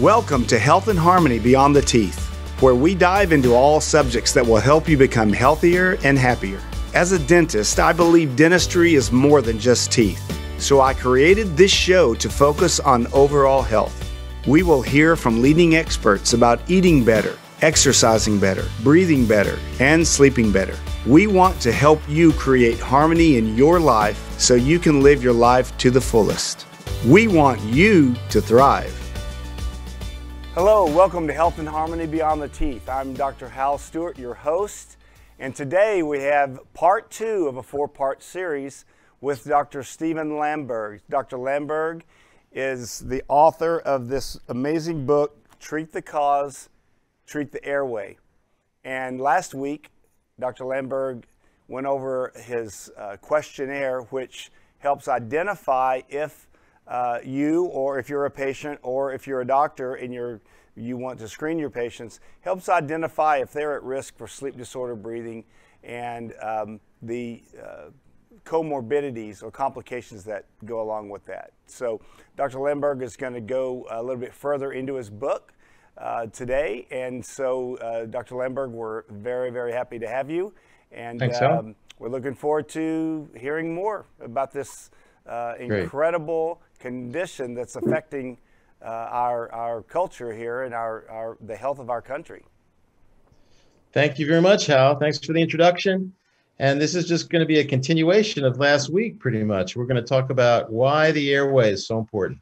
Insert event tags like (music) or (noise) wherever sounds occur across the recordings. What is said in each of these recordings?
Welcome to Health and Harmony Beyond the Teeth, where we dive into all subjects that will help you become healthier and happier. As a dentist, I believe dentistry is more than just teeth, so I created this show to focus on overall health. We will hear from leading experts about eating better, exercising better, breathing better, and sleeping better. We want to help you create harmony in your life so you can live your life to the fullest. We want you to thrive. Hello, welcome to Health and Harmony Beyond the Teeth. I'm Dr. Hal Stewart, your host, and today we have part two of a four part series with Dr. Stephen Lamberg. Dr. Lamberg is the author of this amazing book, Treat the Cause, Treat the Airway. And last week, Dr. Lamberg went over his uh, questionnaire, which helps identify if uh, you, or if you're a patient, or if you're a doctor and you're, you want to screen your patients, helps identify if they're at risk for sleep disorder breathing and um, the uh, comorbidities or complications that go along with that. So Dr. Lamberg is going to go a little bit further into his book uh, today. And so, uh, Dr. Lamberg, we're very, very happy to have you. And Thanks, um, we're looking forward to hearing more about this uh, incredible condition that's affecting uh, our, our culture here and our, our, the health of our country. Thank you very much, Hal. Thanks for the introduction. And this is just going to be a continuation of last week, pretty much. We're going to talk about why the airway is so important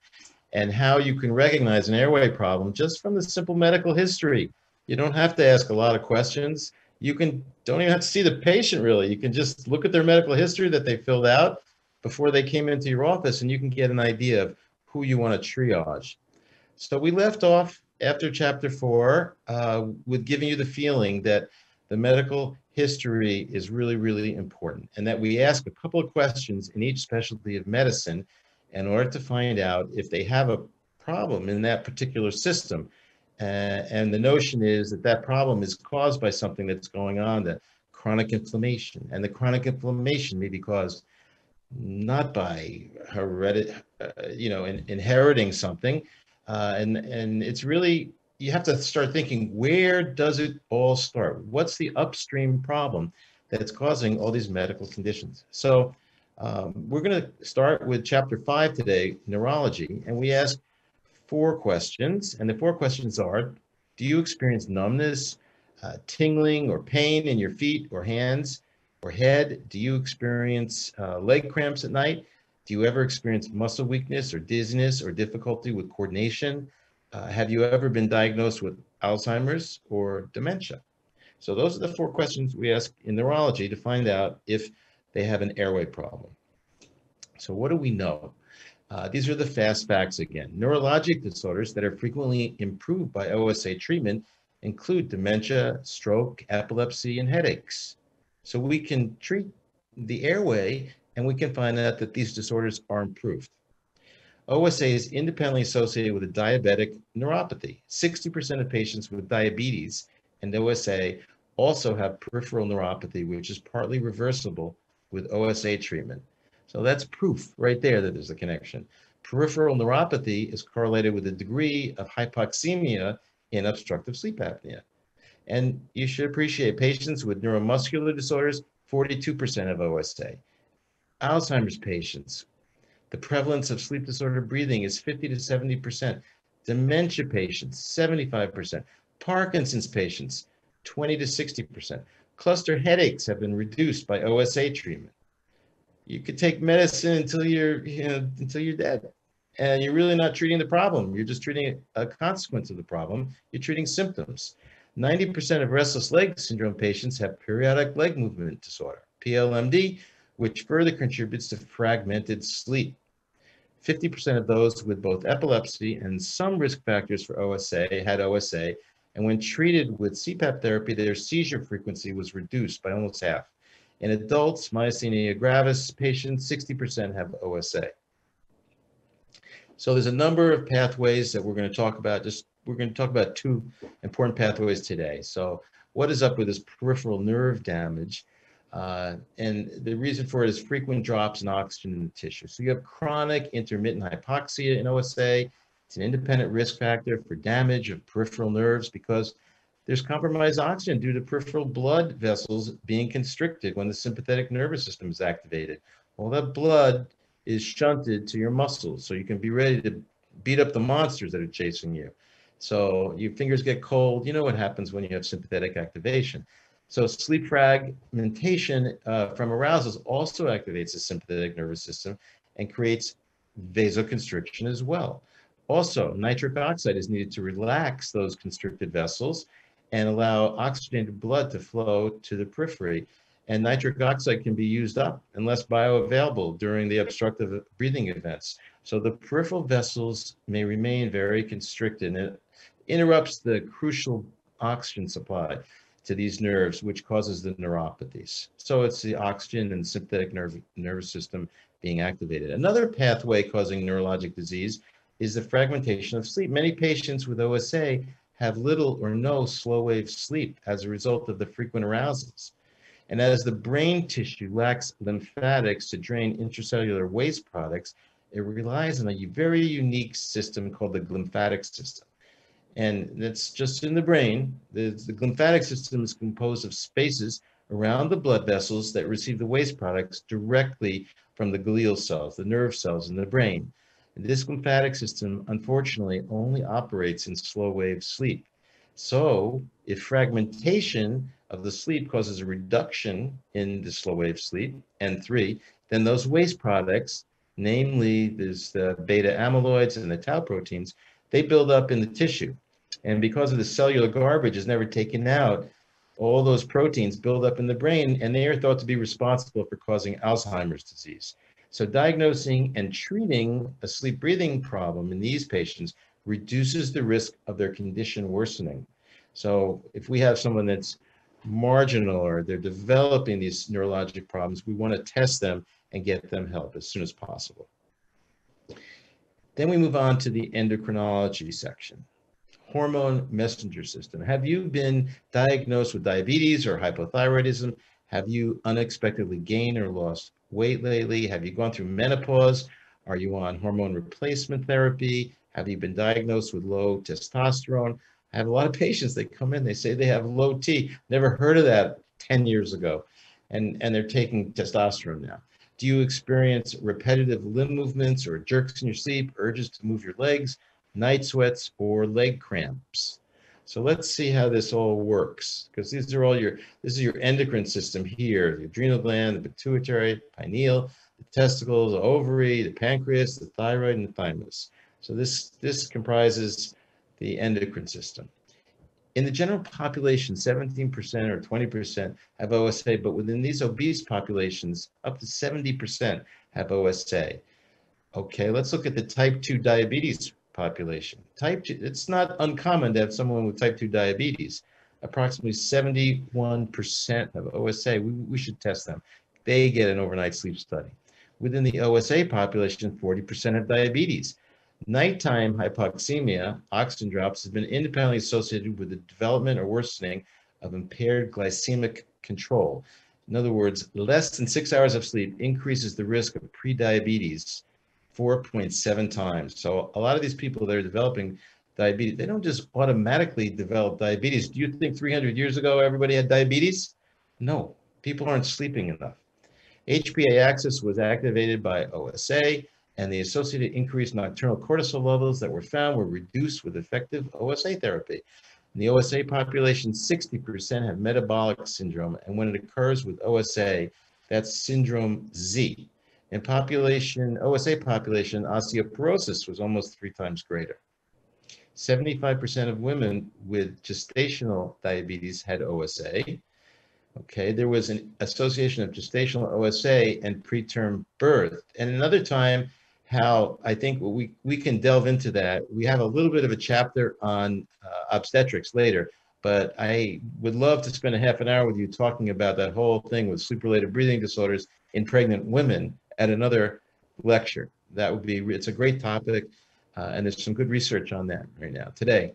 and how you can recognize an airway problem just from the simple medical history. You don't have to ask a lot of questions. You can don't even have to see the patient really. You can just look at their medical history that they filled out before they came into your office and you can get an idea of who you want to triage. So we left off after chapter four uh, with giving you the feeling that the medical history is really, really important and that we ask a couple of questions in each specialty of medicine in order to find out if they have a problem in that particular system. Uh, and the notion is that that problem is caused by something that's going on, the chronic inflammation. And the chronic inflammation may be caused not by heredit, uh, you know, in, inheriting something. Uh, and, and it's really, you have to start thinking, where does it all start? What's the upstream problem that's causing all these medical conditions? So um, we're going to start with chapter five today, neurology, and we ask four questions. And the four questions are Do you experience numbness, uh, tingling, or pain in your feet or hands or head? Do you experience uh, leg cramps at night? Do you ever experience muscle weakness or dizziness or difficulty with coordination? Uh, have you ever been diagnosed with Alzheimer's or dementia? So, those are the four questions we ask in neurology to find out if they have an airway problem. So what do we know? Uh, these are the fast facts again. Neurologic disorders that are frequently improved by OSA treatment include dementia, stroke, epilepsy, and headaches. So we can treat the airway and we can find out that these disorders are improved. OSA is independently associated with a diabetic neuropathy. 60% of patients with diabetes and OSA also have peripheral neuropathy, which is partly reversible with OSA treatment. So that's proof right there that there's a connection. Peripheral neuropathy is correlated with a degree of hypoxemia in obstructive sleep apnea. And you should appreciate patients with neuromuscular disorders, 42% of OSA. Alzheimer's patients, the prevalence of sleep disorder breathing is 50 to 70%. Dementia patients, 75%. Parkinson's patients, 20 to 60%. Cluster headaches have been reduced by OSA treatment. You could take medicine until you're, you know, until you're dead. And you're really not treating the problem. You're just treating a consequence of the problem. You're treating symptoms. 90% of restless leg syndrome patients have periodic leg movement disorder, PLMD, which further contributes to fragmented sleep. 50% of those with both epilepsy and some risk factors for OSA had OSA and when treated with CPAP therapy, their seizure frequency was reduced by almost half. In adults, myasthenia gravis patients, 60% have OSA. So there's a number of pathways that we're going to talk about. Just we're going to talk about two important pathways today. So what is up with this peripheral nerve damage? Uh, and the reason for it is frequent drops in oxygen in the tissue. So you have chronic intermittent hypoxia in OSA, It's an independent risk factor for damage of peripheral nerves because there's compromised oxygen due to peripheral blood vessels being constricted when the sympathetic nervous system is activated. All that blood is shunted to your muscles so you can be ready to beat up the monsters that are chasing you. So your fingers get cold. You know what happens when you have sympathetic activation. So sleep fragmentation uh, from arousals also activates the sympathetic nervous system and creates vasoconstriction as well. Also, nitric oxide is needed to relax those constricted vessels and allow oxygenated blood to flow to the periphery. And nitric oxide can be used up and less bioavailable during the obstructive breathing events. So the peripheral vessels may remain very constricted and it interrupts the crucial oxygen supply to these nerves, which causes the neuropathies. So it's the oxygen and sympathetic nerve, nervous system being activated. Another pathway causing neurologic disease is the fragmentation of sleep. Many patients with OSA have little or no slow wave sleep as a result of the frequent arousals. And as the brain tissue lacks lymphatics to drain intracellular waste products, it relies on a very unique system called the glymphatic system. And that's just in the brain. The, the glymphatic system is composed of spaces around the blood vessels that receive the waste products directly from the glial cells, the nerve cells in the brain. This glymphatic system, unfortunately, only operates in slow wave sleep. So if fragmentation of the sleep causes a reduction in the slow wave sleep, N3, then those waste products, namely there's the beta amyloids and the tau proteins, they build up in the tissue. And because of the cellular garbage is never taken out, all those proteins build up in the brain and they are thought to be responsible for causing Alzheimer's disease. So diagnosing and treating a sleep breathing problem in these patients reduces the risk of their condition worsening. So if we have someone that's marginal or they're developing these neurologic problems, we want to test them and get them help as soon as possible. Then we move on to the endocrinology section. Hormone messenger system. Have you been diagnosed with diabetes or hypothyroidism? Have you unexpectedly gained or lost weight lately? Have you gone through menopause? Are you on hormone replacement therapy? Have you been diagnosed with low testosterone? I have a lot of patients that come in, they say they have low T. Never heard of that 10 years ago. And, and they're taking testosterone now. Do you experience repetitive limb movements or jerks in your sleep, urges to move your legs, night sweats, or leg cramps? So let's see how this all works, because these are all your, this is your endocrine system here, the adrenal gland, the pituitary, pineal, the testicles, the ovary, the pancreas, the thyroid, and the thymus. So this, this comprises the endocrine system. In the general population, 17% or 20% have OSA, but within these obese populations, up to 70% have OSA. Okay, let's look at the type 2 diabetes population. Type 2, it's not uncommon to have someone with type 2 diabetes. Approximately 71% have OSA. We, we should test them. They get an overnight sleep study. Within the OSA population, 40% have diabetes. Nighttime hypoxemia, oxygen drops, has been independently associated with the development or worsening of impaired glycemic control. In other words, less than six hours of sleep increases the risk of prediabetes 4.7 times. So a lot of these people that are developing diabetes, they don't just automatically develop diabetes. Do you think 300 years ago everybody had diabetes? No, people aren't sleeping enough. HPA axis was activated by OSA, and the associated increased nocturnal cortisol levels that were found were reduced with effective OSA therapy. In the OSA population, 60% have metabolic syndrome, and when it occurs with OSA, that's syndrome Z. In population, OSA population, osteoporosis was almost three times greater. 75% of women with gestational diabetes had OSA. Okay, there was an association of gestational OSA and preterm birth. And another time, how I think we, we can delve into that. We have a little bit of a chapter on uh, obstetrics later, but I would love to spend a half an hour with you talking about that whole thing with sleep-related breathing disorders in pregnant women at another lecture. That would be, it's a great topic, uh, and there's some good research on that right now today.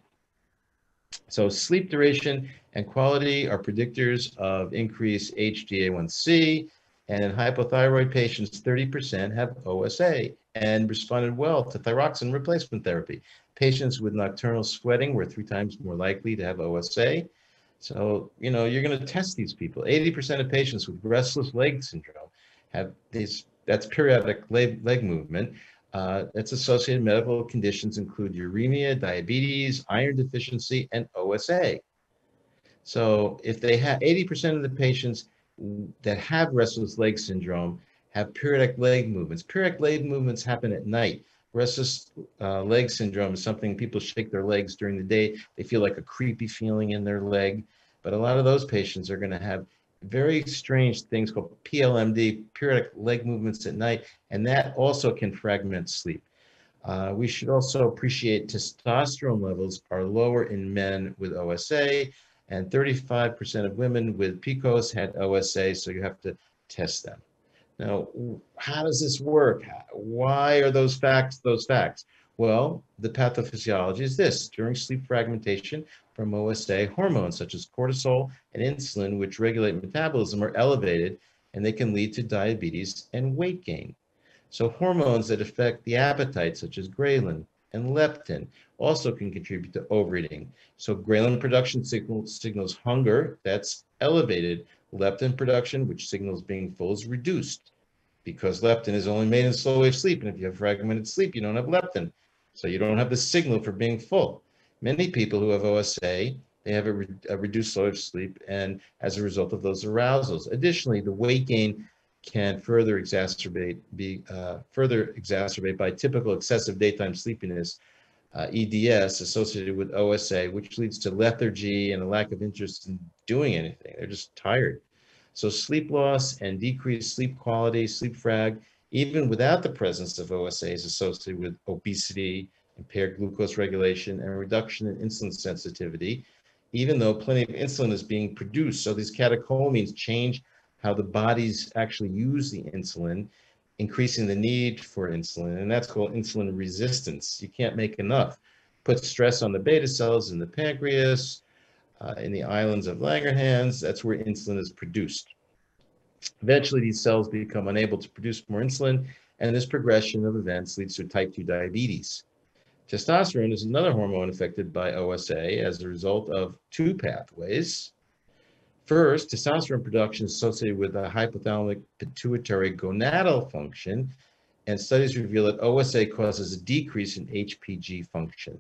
So sleep duration and quality are predictors of increased HbA1c, and in hypothyroid patients, 30% have OSA. And responded well to thyroxine replacement therapy. Patients with nocturnal sweating were three times more likely to have OSA. So, you know, you're going to test these people. 80% of patients with restless leg syndrome have these, that's periodic leg, leg movement. Uh, its associated medical conditions include uremia, diabetes, iron deficiency, and OSA. So if they have 80% of the patients that have restless leg syndrome have periodic leg movements. Periodic leg movements happen at night. Restless uh, leg syndrome is something people shake their legs during the day. They feel like a creepy feeling in their leg. But a lot of those patients are going to have very strange things called PLMD, periodic leg movements at night, and that also can fragment sleep. Uh, we should also appreciate testosterone levels are lower in men with OSA, and 35% of women with PCOS had OSA, so you have to test them. Now, how does this work? Why are those facts those facts? Well, the pathophysiology is this. During sleep fragmentation from OSA, hormones such as cortisol and insulin, which regulate metabolism, are elevated and they can lead to diabetes and weight gain. So hormones that affect the appetite, such as ghrelin and leptin, also can contribute to overeating. So ghrelin production signal, signals hunger, that's elevated. Leptin production, which signals being full, is reduced because leptin is only made in slow wave sleep. And if you have fragmented sleep, you don't have leptin. So you don't have the signal for being full. Many people who have OSA, they have a, re a reduced slow wave sleep and as a result of those arousals. Additionally, the weight gain can further exacerbate be uh, further exacerbate by typical excessive daytime sleepiness uh, EDS associated with OSA, which leads to lethargy and a lack of interest in doing anything. They're just tired. So sleep loss and decreased sleep quality, sleep frag, even without the presence of OSA is associated with obesity, impaired glucose regulation, and reduction in insulin sensitivity, even though plenty of insulin is being produced. So these catecholamines change how the bodies actually use the insulin increasing the need for insulin, and that's called insulin resistance. You can't make enough. Puts stress on the beta cells in the pancreas, uh, in the islands of Langerhans. That's where insulin is produced. Eventually, these cells become unable to produce more insulin, and this progression of events leads to type 2 diabetes. Testosterone is another hormone affected by OSA as a result of two pathways. First, testosterone production is associated with a hypothalamic pituitary gonadal function, and studies reveal that OSA causes a decrease in HPG function.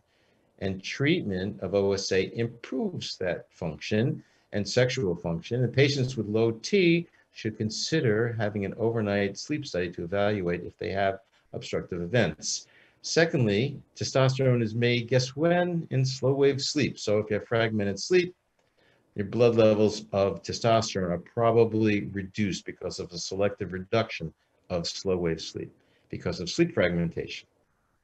And treatment of OSA improves that function and sexual function. And patients with low T should consider having an overnight sleep study to evaluate if they have obstructive events. Secondly, testosterone is made, guess when? In slow wave sleep. So if you have fragmented sleep, your blood levels of testosterone are probably reduced because of a selective reduction of slow wave sleep because of sleep fragmentation.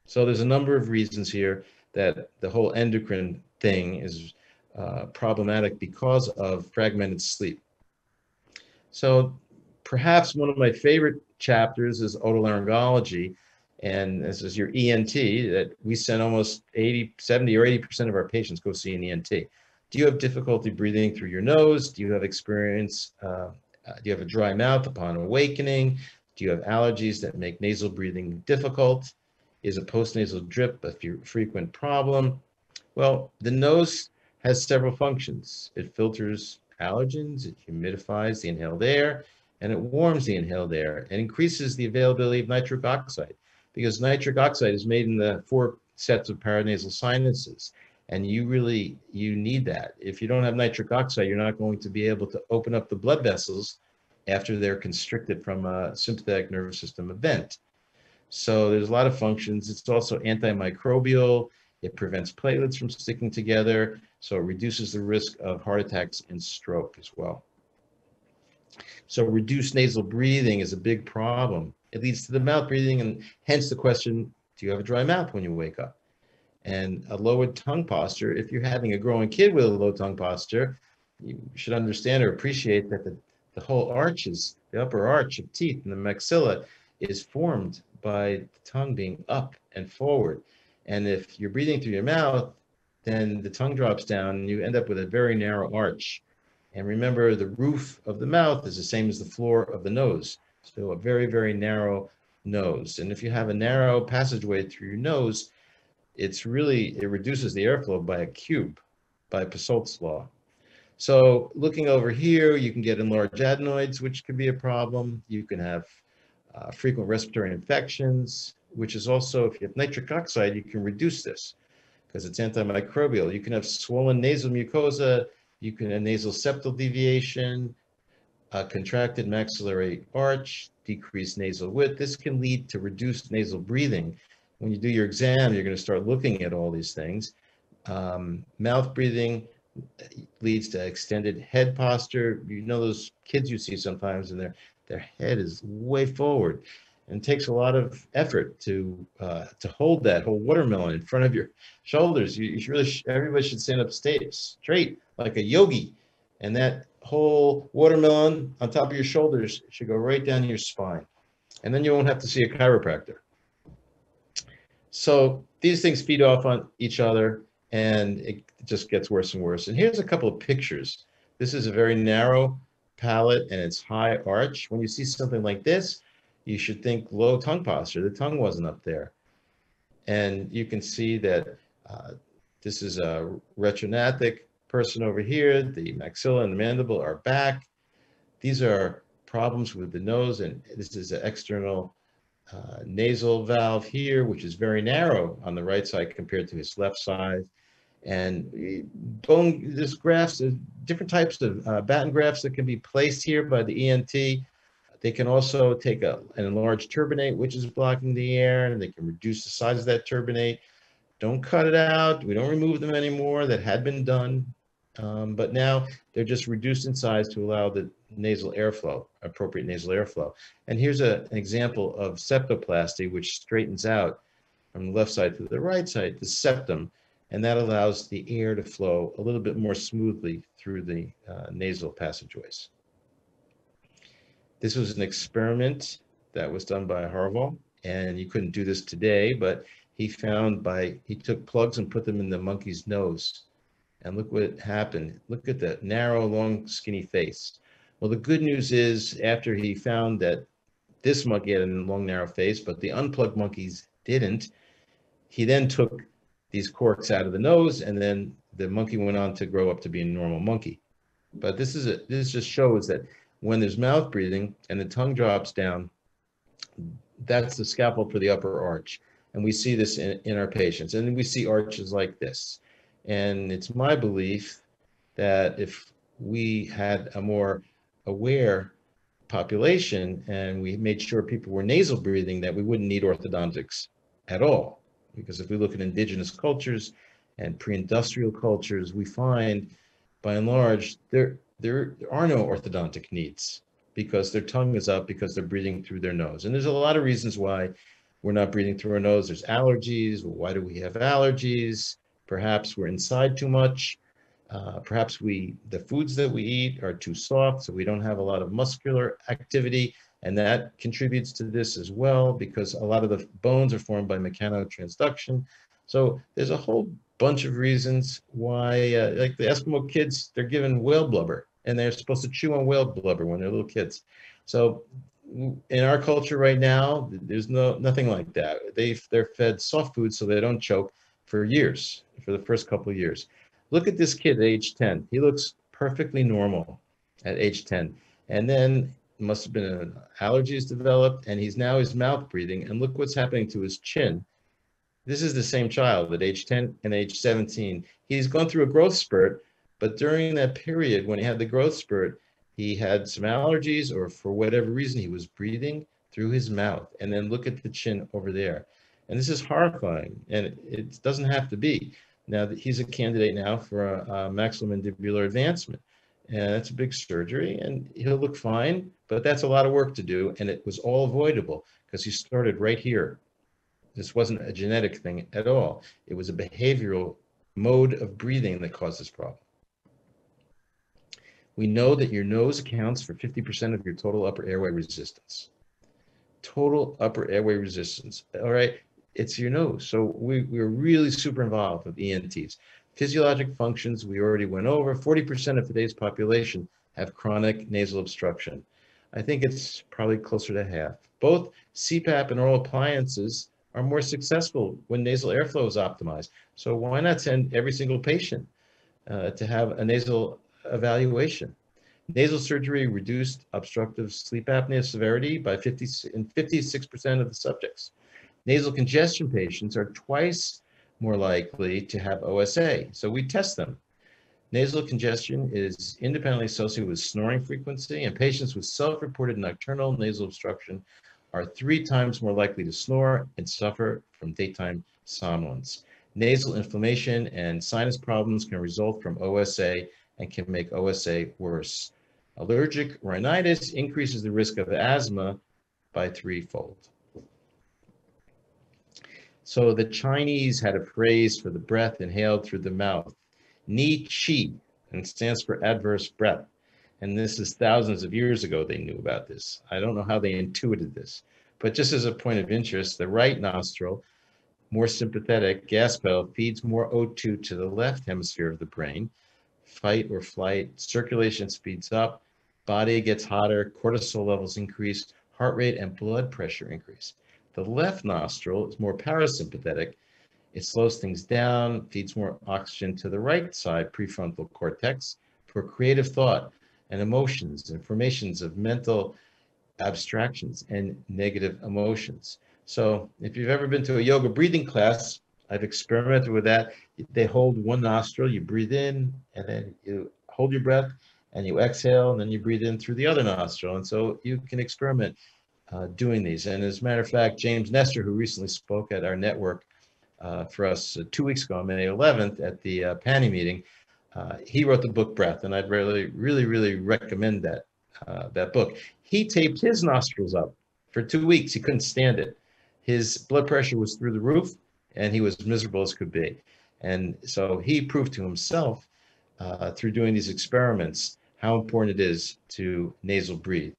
So there's a number of reasons here that the whole endocrine thing is uh, problematic because of fragmented sleep. So perhaps one of my favorite chapters is otolaryngology. And this is your ENT that we send almost 80, 70 or 80% of our patients go see an ENT. Do you have difficulty breathing through your nose? Do you have experience? Uh, uh, do you have a dry mouth upon awakening? Do you have allergies that make nasal breathing difficult? Is a postnasal drip a frequent problem? Well, the nose has several functions. It filters allergens, it humidifies the inhaled air, and it warms the inhaled air and increases the availability of nitric oxide because nitric oxide is made in the four sets of paranasal sinuses and you really you need that. If you don't have nitric oxide you're not going to be able to open up the blood vessels after they're constricted from a sympathetic nervous system event. So there's a lot of functions. It's also antimicrobial. It prevents platelets from sticking together. So it reduces the risk of heart attacks and stroke as well. So reduced nasal breathing is a big problem. It leads to the mouth breathing and hence the question do you have a dry mouth when you wake up and a lowered tongue posture. If you're having a growing kid with a low tongue posture, you should understand or appreciate that the, the whole arch is, the upper arch of teeth and the maxilla is formed by the tongue being up and forward. And if you're breathing through your mouth, then the tongue drops down and you end up with a very narrow arch. And remember, the roof of the mouth is the same as the floor of the nose. So a very, very narrow nose. And if you have a narrow passageway through your nose, it's really, it reduces the airflow by a cube by Poiseuille's law. So looking over here, you can get enlarged adenoids, which can be a problem. You can have uh, frequent respiratory infections, which is also, if you have nitric oxide, you can reduce this because it's antimicrobial. You can have swollen nasal mucosa, you can have nasal septal deviation, contracted maxillary arch, decreased nasal width. This can lead to reduced nasal breathing. When you do your exam, you're going to start looking at all these things. Um, mouth breathing leads to extended head posture. You know those kids you see sometimes and their, their head is way forward and takes a lot of effort to uh, to hold that whole watermelon in front of your shoulders. You, you really sh- everybody should stand up straight, straight like a yogi, and that whole watermelon on top of your shoulders should go right down your spine, and then you won't have to see a chiropractor. So these things feed off on each other, and it just gets worse and worse. And here's a couple of pictures. This is a very narrow palate and it's high arch. When you see something like this, you should think low tongue posture. The tongue wasn't up there. And you can see that uh, this is a retrognathic person over here. The maxilla and the mandible are back. These are problems with the nose, and this is an external uh, nasal valve here, which is very narrow on the right side compared to his left side. And bone, there's grafts, different types of uh, batten grafts that can be placed here by the ENT. They can also take a, an enlarged turbinate, which is blocking the air, and they can reduce the size of that turbinate. Don't cut it out. We don't remove them anymore. That had been done. Um, but now they're just reduced in size to allow the nasal airflow, appropriate nasal airflow. And here's a, an example of septoplasty, which straightens out from the left side to the right side, the septum, and that allows the air to flow a little bit more smoothly through the uh, nasal passageways. This was an experiment that was done by Harvold, and you couldn't do this today, but he found by, he took plugs and put them in the monkey's nose. And look what happened. Look at that narrow, long, skinny face. Well, the good news is after he found that this monkey had a long, narrow face, but the unplugged monkeys didn't, he then took these corks out of the nose and then the monkey went on to grow up to be a normal monkey. But this is a, this just shows that when there's mouth breathing and the tongue drops down, that's the scaffold for the upper arch. And we see this in, in our patients. And we see arches like this. And it's my belief that if we had a more aware population and we made sure people were nasal breathing, that we wouldn't need orthodontics at all. Because if we look at indigenous cultures and pre-industrial cultures, we find by and large, there, there are no orthodontic needs because their tongue is up because they're breathing through their nose. And there's a lot of reasons why we're not breathing through our nose. There's allergies. Why do we have allergies? Perhaps we're inside too much. Uh, perhaps we the foods that we eat are too soft, so we don't have a lot of muscular activity, and that contributes to this as well because a lot of the bones are formed by mechanotransduction. So there's a whole bunch of reasons why, uh, like the Eskimo kids, they're given whale blubber and they're supposed to chew on whale blubber when they're little kids. So in our culture right now, there's no nothing like that. They they're fed soft food so they don't choke for years, for the first couple of years. Look at this kid at age 10. He looks perfectly normal at age 10. And then must have been an allergies developed and he's now his mouth breathing and look what's happening to his chin this is the same child at age 10 and age 17. He's gone through a growth spurt, but during that period when he had the growth spurt, he had some allergies or for whatever reason, he was breathing through his mouth. And then look at the chin over there. And this is horrifying and it doesn't have to be. Now that he's a candidate now for a, a maxillomandibular advancement. And that's a big surgery and he'll look fine, but that's a lot of work to do. And it was all avoidable because he started right here this wasn't a genetic thing at all. It was a behavioral mode of breathing that caused this problem. We know that your nose accounts for 50% of your total upper airway resistance. Total upper airway resistance. All right, it's your nose. So we, we're really super involved with ENTs. Physiologic functions, we already went over. 40% of today's population have chronic nasal obstruction. I think it's probably closer to half. Both CPAP and oral appliances are more successful when nasal airflow is optimized. So why not send every single patient uh, to have a nasal evaluation? Nasal surgery reduced obstructive sleep apnea severity by 50 in 56% of the subjects. Nasal congestion patients are twice more likely to have OSA, so we test them. Nasal congestion is independently associated with snoring frequency, and patients with self-reported nocturnal nasal obstruction are three times more likely to snore and suffer from daytime somnolence. Nasal inflammation and sinus problems can result from OSA and can make OSA worse. Allergic rhinitis increases the risk of asthma by threefold. So the Chinese had a phrase for the breath inhaled through the mouth, Ni Qi, and stands for adverse breath. And this is thousands of years ago they knew about this. I don't know how they intuited this. But just as a point of interest, the right nostril, more sympathetic gas pedal, feeds more O2 to the left hemisphere of the brain. Fight or flight, circulation speeds up, body gets hotter, cortisol levels increase, heart rate and blood pressure increase. The left nostril is more parasympathetic. It slows things down, feeds more oxygen to the right side prefrontal cortex for creative thought and emotions and formations of mental abstractions and negative emotions. So if you've ever been to a yoga breathing class, I've experimented with that. They hold one nostril, you breathe in, and then you hold your breath, and you exhale, and then you breathe in through the other nostril. And so you can experiment uh, doing these. And as a matter of fact, James Nestor, who recently spoke at our network uh, for us uh, two weeks ago on May 11th at the uh, PANI meeting, uh, he wrote the book Breath, and I'd really, really, really recommend that uh, that book. He taped his nostrils up for two weeks. He couldn't stand it. His blood pressure was through the roof, and he was miserable as could be. And so he proved to himself through doing these experiments how important it is to nasal breathe.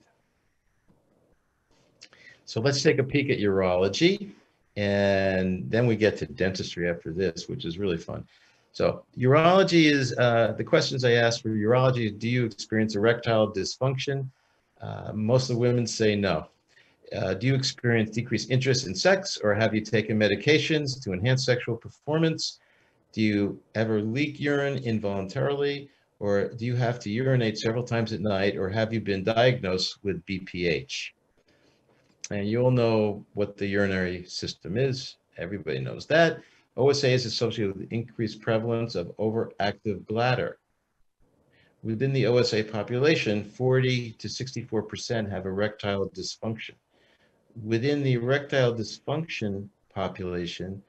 So let's take a peek at urology. And then we get to dentistry after this, which is really fun. So urology is uh, the questions I ask for urology. Do you experience erectile dysfunction? Uh, most of the women say no. Uh, do you experience decreased interest in sex or have you taken medications to enhance sexual performance? Do you ever leak urine involuntarily or do you have to urinate several times at night or have you been diagnosed with BPH? And you'll know what the urinary system is. Everybody knows that. OSA is associated with increased prevalence of overactive bladder. Within the OSA population, 40 to 64% have erectile dysfunction. Within the erectile dysfunction population,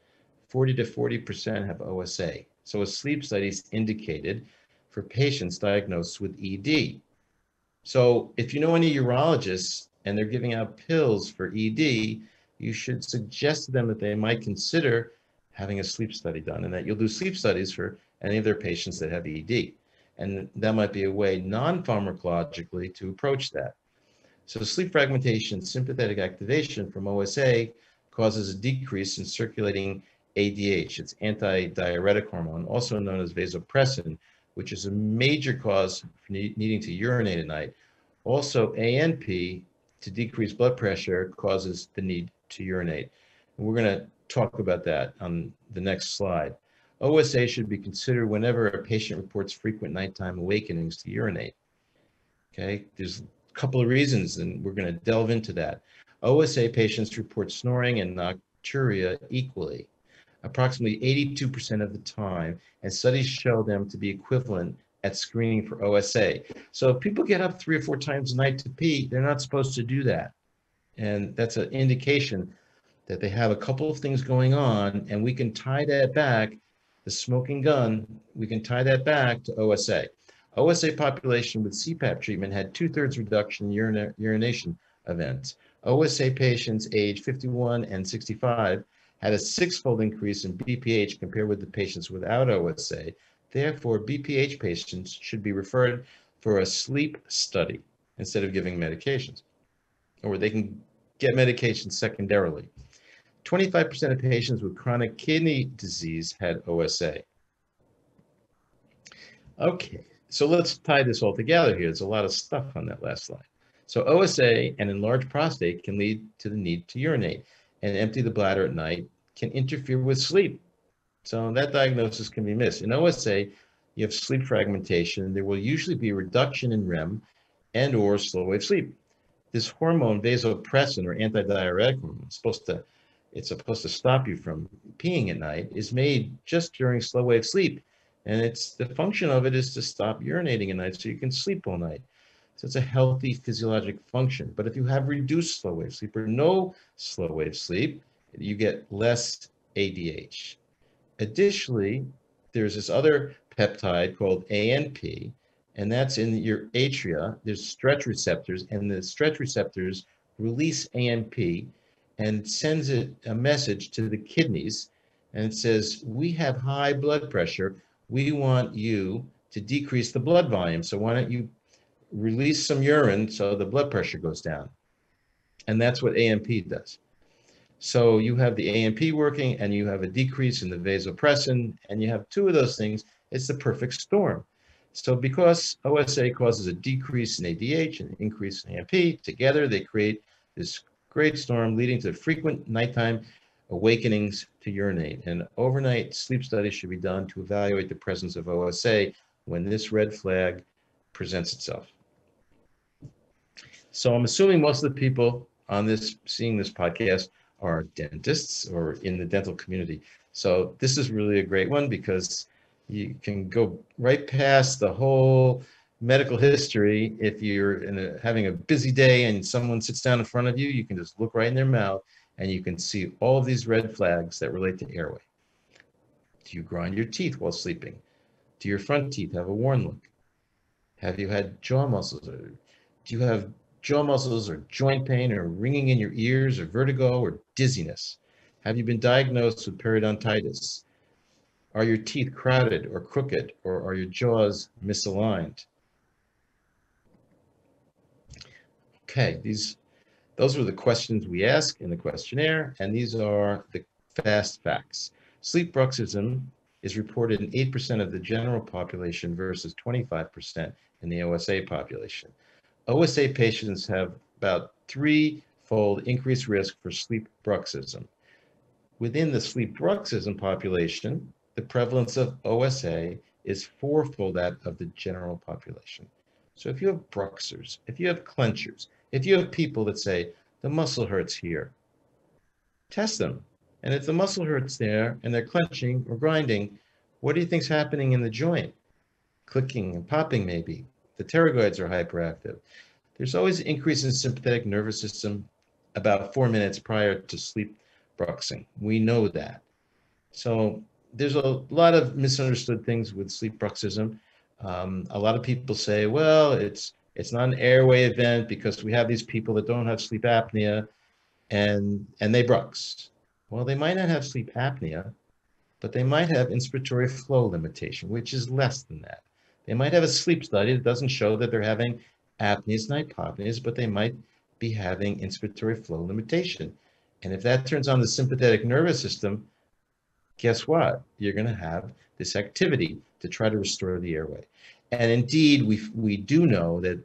40 to 40% have OSA. So a sleep studies indicated for patients diagnosed with ED. So if you know any urologists and they're giving out pills for ED, you should suggest to them that they might consider having a sleep study done and that you'll do sleep studies for any of their patients that have ED. And that might be a way non-pharmacologically to approach that. So sleep fragmentation, sympathetic activation from OSA causes a decrease in circulating ADH. It's antidiuretic hormone, also known as vasopressin, which is a major cause for needing to urinate at night. Also, ANP to decrease blood pressure causes the need to urinate. And we're going to talk about that on the next slide. OSA should be considered whenever a patient reports frequent nighttime awakenings to urinate. Okay, there's a couple of reasons, and we're going to delve into that. OSA patients report snoring and nocturia equally, approximately 82% of the time, and studies show them to be equivalent at screening for OSA. So if people get up three or four times a night to pee, they're not supposed to do that. And that's an indication that they have a couple of things going on, and we can tie that back, the smoking gun, we can tie that back to OSA. OSA population with CPAP treatment had two-thirds reduction in urination events. OSA patients age 51 and 65 had a six-fold increase in BPH compared with the patients without OSA, Therefore, BPH patients should be referred for a sleep study instead of giving medications, or they can get medications secondarily. 25% of patients with chronic kidney disease had OSA. Okay, so let's tie this all together here. There's a lot of stuff on that last slide. So OSA and enlarged prostate can lead to the need to urinate and empty the bladder at night can interfere with sleep. So that diagnosis can be missed. In OSA, you have sleep fragmentation. There will usually be a reduction in REM and or slow wave sleep. This hormone, vasopressin or antidiuretic hormone, supposed to it's supposed to stop you from peeing at night, is made just during slow wave sleep. And it's the function of it is to stop urinating at night so you can sleep all night. So it's a healthy physiologic function. But if you have reduced slow wave sleep or no slow wave sleep, you get less ADH. Additionally, there's this other peptide called ANP, and that's in your atria. There's stretch receptors, and the stretch receptors release ANP and sends it a message to the kidneys, and it says, "We have high blood pressure. We want you to decrease the blood volume. So why don't you release some urine so the blood pressure goes down?" And that's what ANP does. So you have the ANP working, and you have a decrease in the vasopressin, and you have two of those things. It's the perfect storm. So because OSA causes a decrease in ADH and an increase in ANP, together they create this great storm leading to frequent nighttime awakenings to urinate. And overnight sleep studies should be done to evaluate the presence of OSA when this red flag presents itself. So I'm assuming most of the people on this seeing this podcast are dentists or in the dental community. So this is really a great one because you can go right past the whole medical history. If you're a, having a busy day and someone sits down in front of you, you can just look right in their mouth and you can see all of these red flags that relate to airway. Do you grind your teeth while sleeping? Do your front teeth have a worn look? Have you had jaw muscles? Do you have jaw muscles or joint pain or ringing in your ears or vertigo or dizziness? Have you been diagnosed with periodontitis? Are your teeth crowded or crooked, or are your jaws misaligned? Okay, these those were the questions we ask in the questionnaire, and these are the fast facts. Sleep bruxism is reported in 8% of the general population versus 25% in the OSA population. OSA patients have about three-fold increased risk for sleep bruxism. Within the sleep bruxism population, the prevalence of OSA is fourfold that of the general population. So if you have bruxers, if you have clenchers, if you have people that say, the muscle hurts here, test them. And if the muscle hurts there and they're clenching or grinding, what do you think's happening in the joint? Clicking and popping maybe. The pterygoids are hyperactive. There's always an increase in sympathetic nervous system about four minutes prior to sleep bruxing. We know that. So there's a lot of misunderstood things with sleep bruxism. Um, a lot of people say, well, it's it's not an airway event because we have these people that don't have sleep apnea and and they brux. Well, they might not have sleep apnea, but they might have inspiratory flow limitation, which is less than that. They might have a sleep study that doesn't show that they're having apneas and hypopneas, but they might be having inspiratory flow limitation. And if that turns on the sympathetic nervous system, guess what? You're going to have this activity to try to restore the airway. And indeed, we, we do know that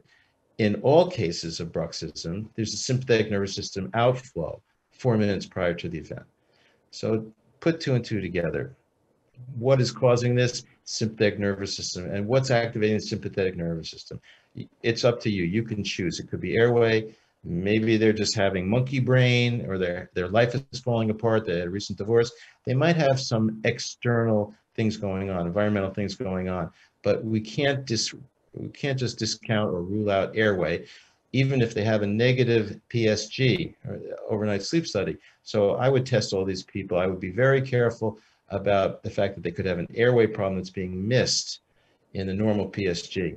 in all cases of bruxism, there's a sympathetic nervous system outflow four minutes prior to the event. So put two and two together. What is causing this? Sympathetic nervous system. And what's activating the sympathetic nervous system? It's up to you. You can choose. It could be airway, maybe they're just having monkey brain or their their life is falling apart they had a recent divorce they might have some external things going on environmental things going on but we can't dis we can't just discount or rule out airway even if they have a negative psg or overnight sleep study so i would test all these people i would be very careful about the fact that they could have an airway problem that's being missed in the normal psg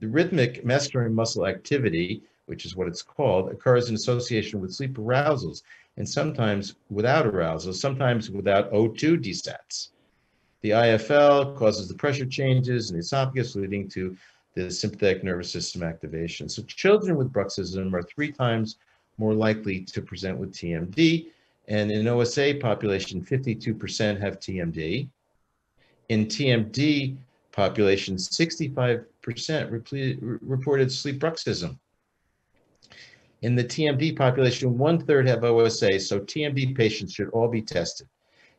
the rhythmic masticatory muscle activity which is what it's called, occurs in association with sleep arousals, and sometimes without arousal, sometimes without O2 desats. The IFL causes the pressure changes in the esophagus, leading to the sympathetic nervous system activation. So children with bruxism are three times more likely to present with TMD, and in OSA population, 52% have TMD. In TMD population, 65% reported sleep bruxism. In the TMD population, one third have OSA, so TMD patients should all be tested.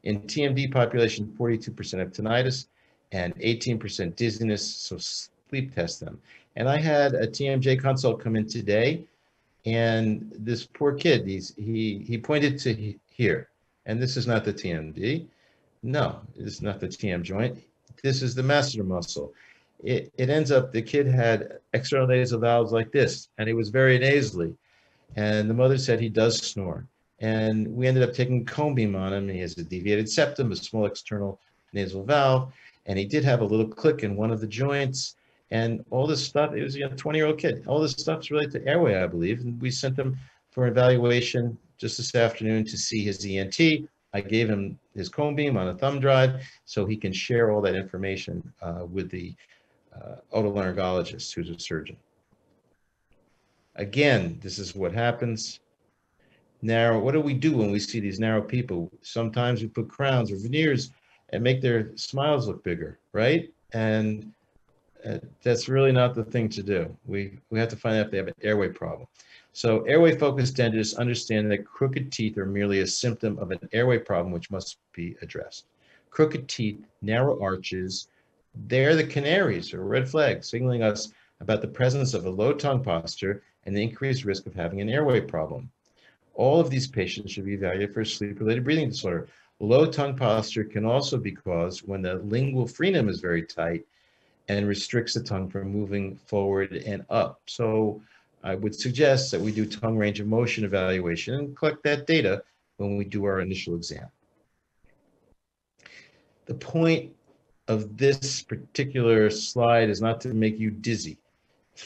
In TMD population, 42% have tinnitus and 18% dizziness, so sleep test them. And I had a TMJ consult come in today, and this poor kid, he's, he, he pointed to here, and this is not the TMD. No, it's not the TM joint. This is the masseter muscle. It, it ends up, the kid had external nasal valves like this, and he was very nasally. And the mother said he does snore. And we ended up taking cone beam on him. He has a deviated septum, a small external nasal valve, and he did have a little click in one of the joints. And all this stuff, it was a 20 year old kid. All this stuff's related to airway, I believe. And we sent him for evaluation just this afternoon to see his ENT. I gave him his cone beam on a thumb drive so he can share all that information uh, with the uh, otolaryngologist who's a surgeon. Again, this is what happens. Narrow, what do we do when we see these narrow people? Sometimes we put crowns or veneers and make their smiles look bigger, right? And uh, that's really not the thing to do. We, we have to find out if they have an airway problem. So airway focused dentists understand that crooked teeth are merely a symptom of an airway problem which must be addressed. Crooked teeth, narrow arches, they're the canaries or red flags signaling us about the presence of a low tongue posture and the increased risk of having an airway problem. All of these patients should be evaluated for sleep-related breathing disorder. Low tongue posture can also be caused when the lingual frenum is very tight and restricts the tongue from moving forward and up. So I would suggest that we do tongue range of motion evaluation and collect that data when we do our initial exam. The point of this particular slide is not to make you dizzy. (laughs)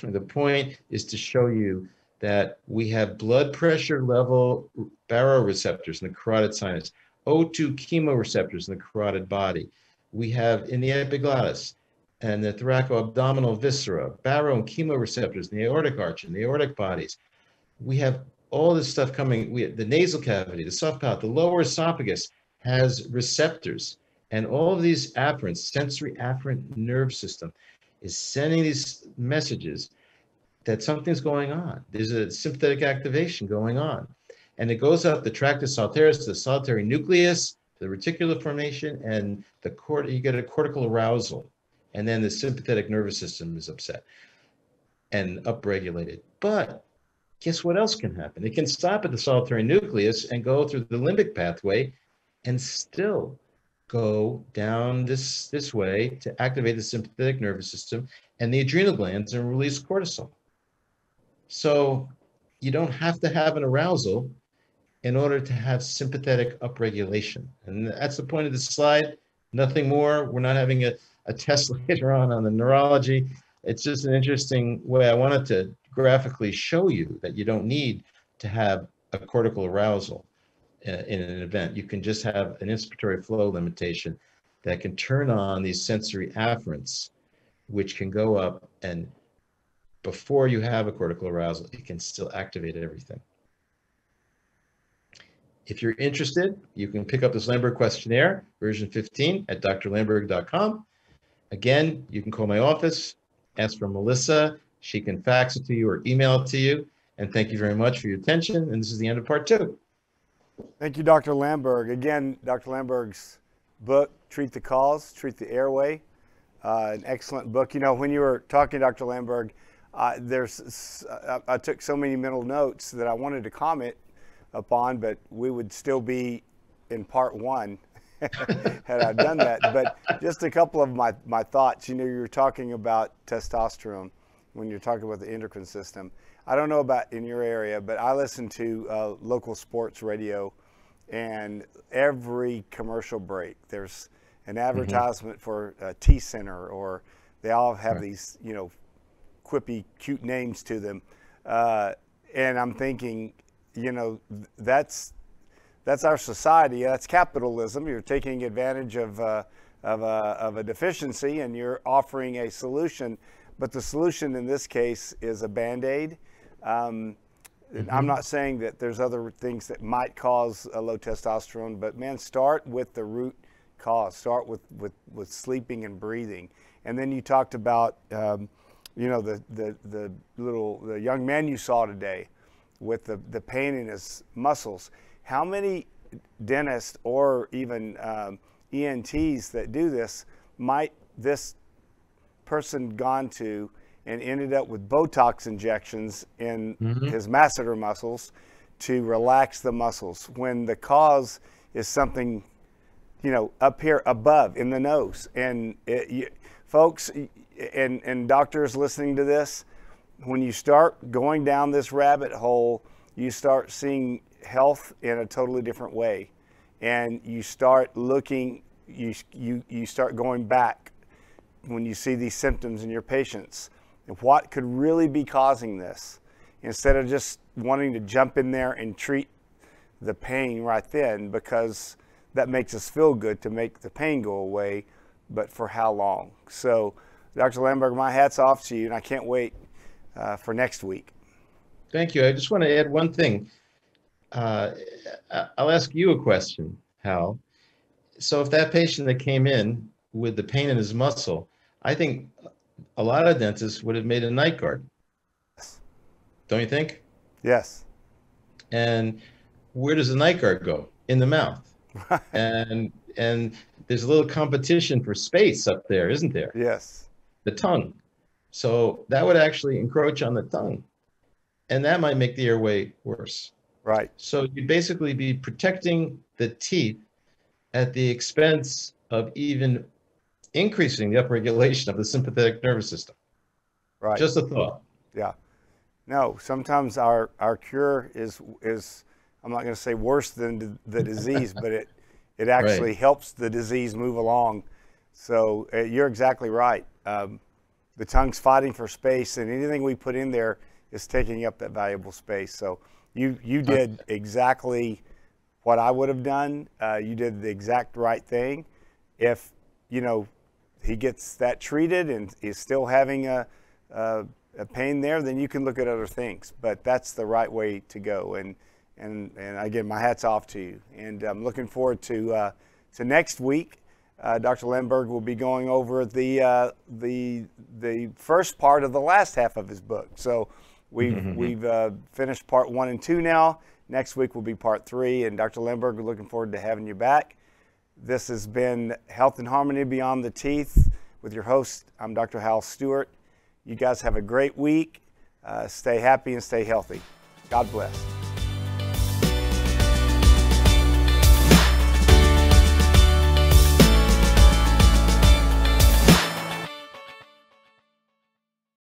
The point is to show you that we have blood pressure level baroreceptors in the carotid sinus, O2 chemoreceptors in the carotid body. We have in the epiglottis and the thoracoabdominal viscera, baro and chemoreceptors the aortic arch and the aortic bodies. We have all this stuff coming. We the nasal cavity, the soft palate, the lower esophagus has receptors, and all of these afferents, sensory afferent nerve system, is sending these messages that something's going on. There's a sympathetic activation going on. And it goes up the tractus solitarius to the solitary nucleus, the reticular formation, and the you get a cortical arousal. And then the sympathetic nervous system is upset and upregulated. But guess what else can happen? It can stop at the solitary nucleus and go through the limbic pathway and still go down this, this way to activate the sympathetic nervous system and the adrenal glands and release cortisol. So you don't have to have an arousal in order to have sympathetic upregulation. And that's the point of this slide. Nothing more. We're not having a, a test (laughs) later on on the neurology. It's just an interesting way. I wanted to graphically show you that you don't need to have a cortical arousal uh, in an event. You can just have an inspiratory flow limitation that can turn on these sensory afferents, which can go up and before you have a cortical arousal, it can still activate everything. If you're interested, you can pick up this Lamberg questionnaire, version 15, at drlamberg.com. Again, you can call my office, ask for Melissa. She can fax it to you or email it to you. And thank you very much for your attention. And this is the end of part two. Thank you, Dr. Lamberg. Again, Dr. Lamberg's book, Treat the Cause, Treat the Airway, uh, an excellent book. You know, when you were talking, Dr. Lamberg, uh, there's I, I took so many mental notes that I wanted to comment upon, but we would still be in part one (laughs) had I done that. But just a couple of my, my thoughts. You know, you were talking about testosterone when you're talking about the endocrine system. I don't know about in your area, but I listen to uh, local sports radio, and every commercial break, there's an mm-hmm. advertisement mm-hmm. for a T Center, or they all have right. these, you know, quippy, cute names to them. Uh, and I'm thinking, you know, that's that's our society. That's capitalism. You're taking advantage of uh, of, a, of a deficiency, and you're offering a solution. But the solution in this case is a band aid. Um, mm-hmm. I'm not saying that there's other things that might cause a low testosterone, but man, start with the root cause. Start with with, with sleeping and breathing, and then you talked about. Um, you know the, the the little the young man you saw today with the, the pain in his muscles. How many dentists or even um, ENTs that do this might this person gone to and ended up with Botox injections in mm-hmm. his masseter muscles to relax the muscles when the cause is something, you know, up here above in the nose. And it, you, folks and, and doctors listening to this, when you start going down this rabbit hole, you start seeing health in a totally different way. And you start looking, you, you, you start going back when you see these symptoms in your patients and what could really be causing this instead of just wanting to jump in there and treat the pain right then because that makes us feel good to make the pain go away, but for how long? So, Dr. Lamberg, my hat's off to you, and I can't wait uh, for next week. Thank you. I just want to add one thing. Uh, I'll ask you a question, Hal. So, if that patient that came in with the pain in his muscle, I think a lot of dentists would have made a night guard. Don't you think? Yes. And where does the night guard go? In the mouth. (laughs) and and there's a little competition for space up there, isn't there? Yes. The tongue. So that would actually encroach on the tongue. And that might make the airway worse. Right. So you'd basically be protecting the teeth at the expense of even increasing the upregulation of the sympathetic nervous system. Right. Just a thought. Yeah. No, sometimes our, our cure is, is I'm not going to say worse than the (laughs) disease, but it, it actually right. helps the disease move along. So uh, you're exactly right. Um, the tongue's fighting for space, and anything we put in there is taking up that valuable space. So you, you did exactly what I would have done. Uh, you did the exact right thing. If, you know, he gets that treated and is still having a, a, a, pain there, then you can look at other things. But that's the right way to go. And and and again, my hats off to you. And I'm looking forward to uh, to next week. Uh, Dr. Lamberg will be going over the uh, the the first part of the last half of his book. So we've mm-hmm. we've uh, finished part one and two now. Next week will be part three. And Dr. Lamberg, we're looking forward to having you back. This has been Health and Harmony Beyond the Teeth with your host. I'm Dr. Hal Stewart. You guys have a great week. Uh, stay happy and stay healthy. God bless.